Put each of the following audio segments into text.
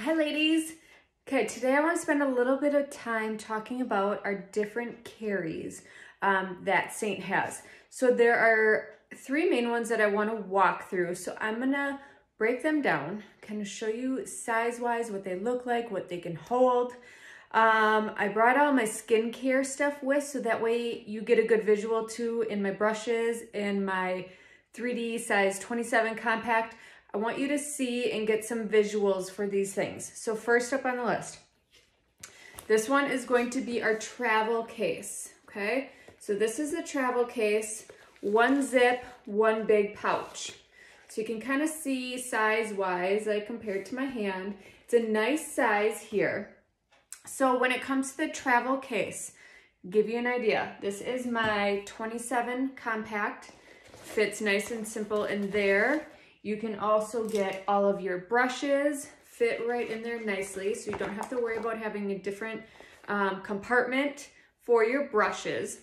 Hi ladies. Okay, today I want to spend a little bit of time talking about our different carries um, that SEINT has. So there are three main ones that I want to walk through. So I'm going to break them down, kind of show you size-wise what they look like, what they can hold. Um, I brought all my skincare stuff with so that way you get a good visual too in my brushes in my 3D size 27 compact. I want you to see and get some visuals for these things. So first up on the list, this one is going to be our travel case, okay? So this is a travel case, one zip, one big pouch. So you can kind of see size-wise, like compared to my hand. It's a nice size here. So when it comes to the travel case, give you an idea. This is my 27 compact. Fits nice and simple in there. You can also get all of your brushes, fit right in there nicely, so you don't have to worry about having a different um, compartment for your brushes.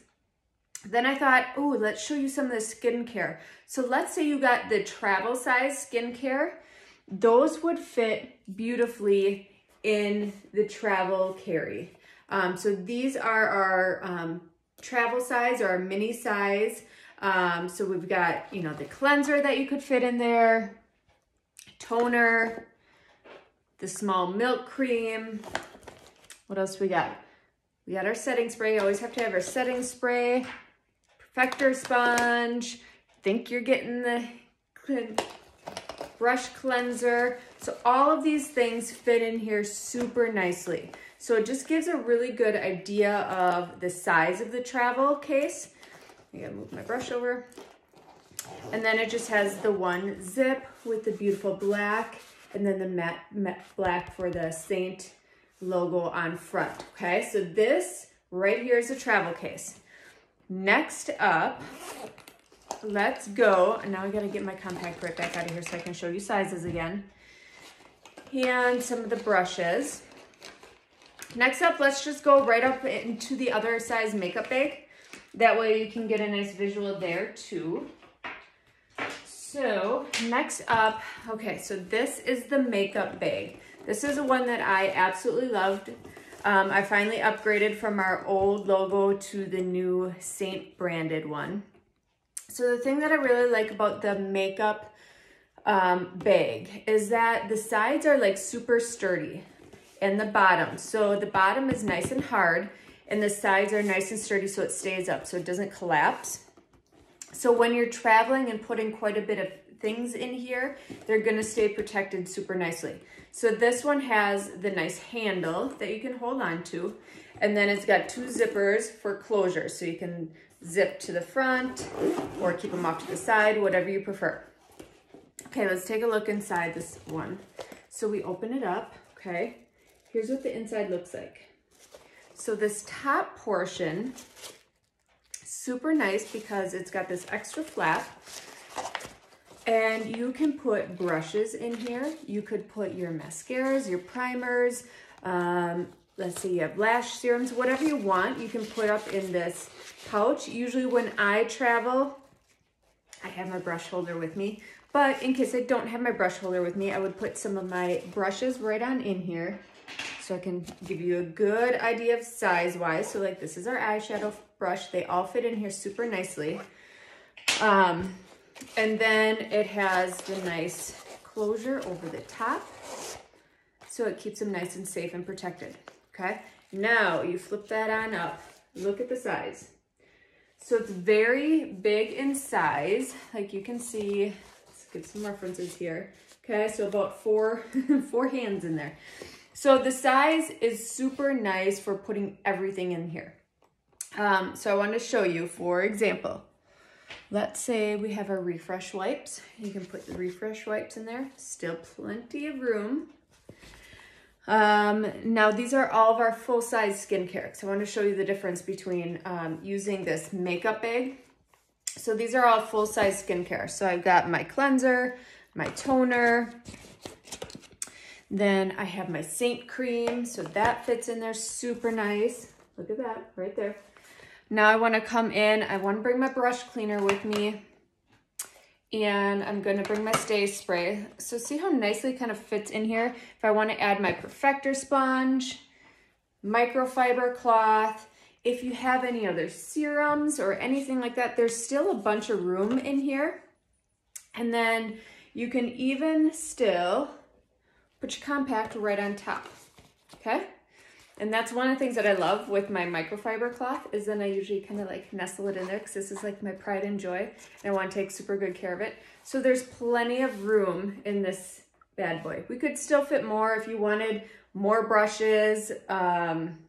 Then I thought, oh, let's show you some of the skincare. So let's say you got the travel size skincare. Those would fit beautifully in the travel carry. Um, so these are our um, travel size or our mini size. Um, so we've got, you know, the cleanser that you could fit in there, toner, the small milk cream. What else we got? We got our setting spray. You always have to have our setting spray, perfector sponge. Think you're getting the brush cleanser. So all of these things fit in here super nicely. So it just gives a really good idea of the size of the travel case. I gotta move my brush over. And then it just has the one zip with the beautiful black and then the matte, matte black for the SEINT logo on front, okay? So this right here is a travel case. Next up, let's go. And now I gotta get my compact right back out of here so I can show you sizes again. And some of the brushes. Next up, let's just go right up into the other size makeup bag. That way you can get a nice visual there too. So next up, okay, so this is the makeup bag. This is the one that I absolutely loved. Um, I finally upgraded from our old logo to the new SEINT branded one. So the thing that I really like about the makeup um, bag is that the sides are like super sturdy and the bottom. So the bottom is nice and hard and the sides are nice and sturdy so it stays up so it doesn't collapse. So when you're traveling and putting quite a bit of things in here, they're gonna stay protected super nicely. So this one has the nice handle that you can hold on to. And then it's got two zippers for closure. So you can zip to the front or keep them off to the side, whatever you prefer. Okay, let's take a look inside this one. So we open it up, okay? Here's what the inside looks like. So this top portion, super nice because it's got this extra flap and you can put brushes in here. You could put your mascaras, your primers, um, let's say you have lash serums, whatever you want, you can put up in this pouch. Usually when I travel, I have my brush holder with me, but in case I don't have my brush holder with me, I would put some of my brushes right on in here so I can give you a good idea of size-wise. So like this is our eyeshadow brush. They all fit in here super nicely. Um, and then it has the nice closure over the top. So it keeps them nice and safe and protected, okay? Now you flip that on up. Look at the size. So it's very big in size. Like you can see, let's get some references here. Okay, so about four, four hands in there. So the size is super nice for putting everything in here. Um, so I want to show you, for example, Let's say we have our refresh wipes. You can put the refresh wipes in there. Still plenty of room. Um, now these are all of our full-size skincare. So I want to show you the difference between um, using this makeup bag. So these are all full-size skincare. So I've got my cleanser, my toner, then I have my SEINT cream. So that fits in there super nice. Look at that right there. Now I wanna come in, I wanna bring my brush cleaner with me and I'm gonna bring my stay spray. So see how nicely kind of fits in here? If I wanna add my perfector sponge, microfiber cloth, if you have any other serums or anything like that, there's still a bunch of room in here. And then you can even still put your compact right on top, okay? And that's one of the things that I love with my microfiber cloth is then I usually kind of like nestle it in there because this is like my pride and joy. And I want to take super good care of it. So there's plenty of room in this bad boy. We could still fit more if you wanted more brushes, um,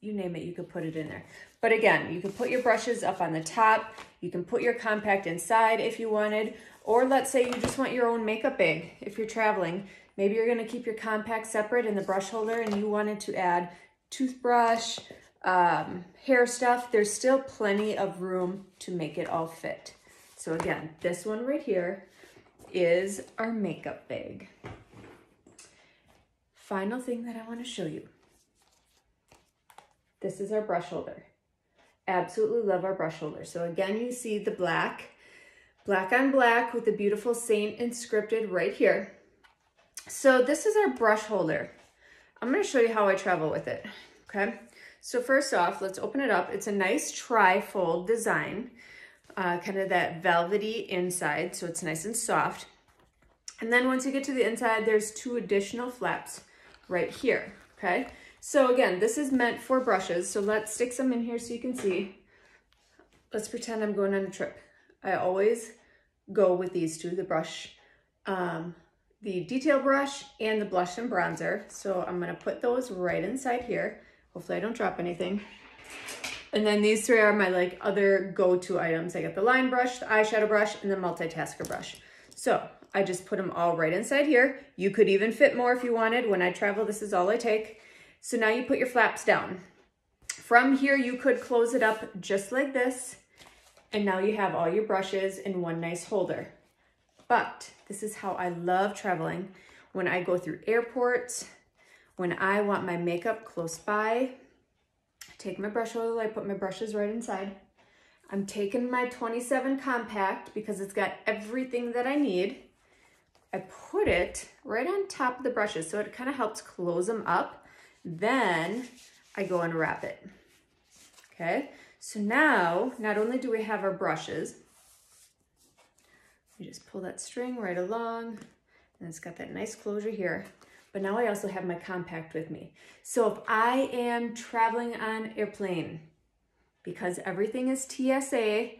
you name it, you could put it in there. But again, you can put your brushes up on the top. You can put your compact inside if you wanted. Or let's say you just want your own makeup bag if you're traveling. Maybe you're gonna keep your compact separate in the brush holder and you wanted to add toothbrush, um, hair stuff. There's still plenty of room to make it all fit. So again, this one right here is our makeup bag. Final thing that I wanna show you. This is our brush holder. Absolutely love our brush holder. So again, you see the black, black on black with the beautiful SEINT inscripted right here. So this is our brush holder. I'm gonna show you how I travel with it, okay? So first off, let's open it up. It's a nice tri-fold design, uh, kind of that velvety inside, so it's nice and soft. And then once you get to the inside, there's two additional flaps right here, okay? So again, this is meant for brushes, so let's stick some in here so you can see. Let's pretend I'm going on a trip. I always go with these two, the brush um, the detail brush and the blush and bronzer. So I'm gonna put those right inside here. Hopefully I don't drop anything. And then these three are my like other go-to items. I got the line brush, the eyeshadow brush, and the multitasker brush. So I just put them all right inside here. You could even fit more if you wanted. When I travel, this is all I take. So now you put your flaps down. From here, you could close it up just like this. And now you have all your brushes in one nice holder. But this is how I love traveling. When I go through airports, when I want my makeup close by, I take my brush oil, I put my brushes right inside. I'm taking my 27 compact because it's got everything that I need. I put it right on top of the brushes so it kind of helps close them up. Then I go and wrap it. Okay, so now not only do we have our brushes, you just pull that string right along and it's got that nice closure here. But now I also have my compact with me. So if I am traveling on airplane, because everything is TSA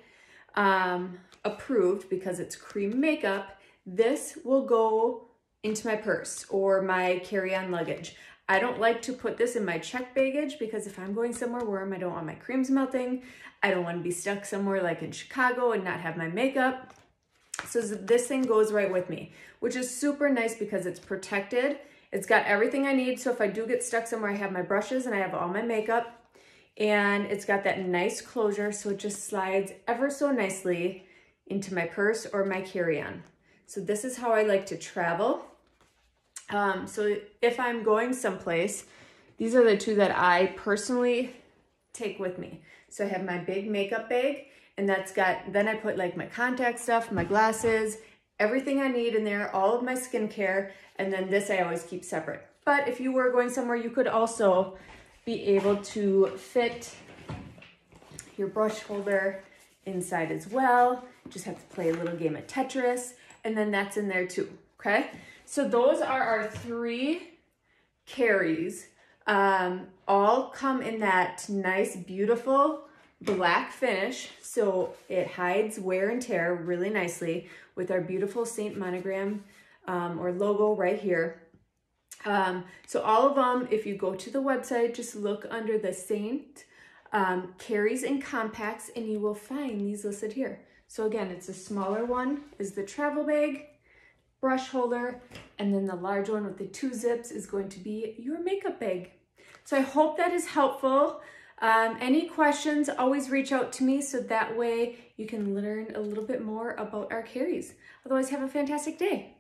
um, approved because it's cream makeup, this will go into my purse or my carry-on luggage. I don't like to put this in my check baggage because if I'm going somewhere warm, I don't want my creams melting, I don't want to be stuck somewhere like in Chicago and not have my makeup. So this thing goes right with me, which is super nice because it's protected. It's got everything I need. So if I do get stuck somewhere, I have my brushes and I have all my makeup and it's got that nice closure. So it just slides ever so nicely into my purse or my carry-on. So this is how I like to travel. Um, so if I'm going someplace, these are the two that I personally take with me. So I have my big makeup bag and that's got, then I put like my contact stuff, my glasses, everything I need in there, all of my skincare, and then this I always keep separate. But if you were going somewhere, you could also be able to fit your brush holder inside as well. Just have to play a little game of Tetris, and then that's in there too, okay? So those are our three carries. Um, all come in that nice, beautiful black finish, so it hides wear and tear really nicely with our beautiful SEINT monogram um, or logo right here. Um, so all of them, if you go to the website, just look under the SEINT um, carries and compacts and you will find these listed here. So again, it's a smaller one is the travel bag, brush holder, and then the large one with the two zips is going to be your makeup bag. So I hope that is helpful. Um, any questions, always reach out to me so that way you can learn a little bit more about our carries. Otherwise, have a fantastic day.